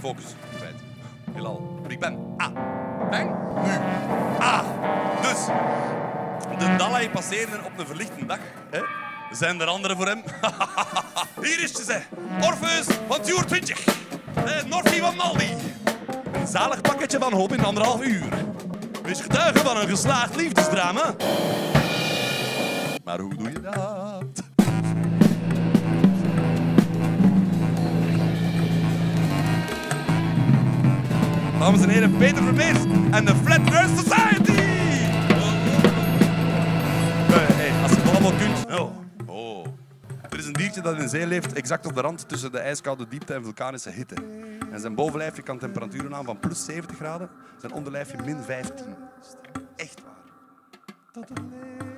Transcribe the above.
focus. Kwijt. Heelal. Ik ben A. Ben nu A. Dus de Dalai passeren op een verlichte dag. Hè? Zijn er anderen voor hem? Hier is ze, Orpheus van Tour 20. Eh, Norfie van Maldi. Een zalig pakketje van hoop in anderhalf uur. Wees getuige van een geslaagd liefdesdrama. Maar hoe doe je dat? Dames en heren, Peter Vermeers en de Flat Earth Society! Eh, als je het allemaal kunt... Oh. oh. Er is een diertje dat in zee leeft, exact op de rand tussen de ijskoude diepte en vulkanische hitte. En zijn bovenlijfje kan temperaturen aan van plus 70 graden, zijn onderlijfje min 15. Echt waar. Tot leeft.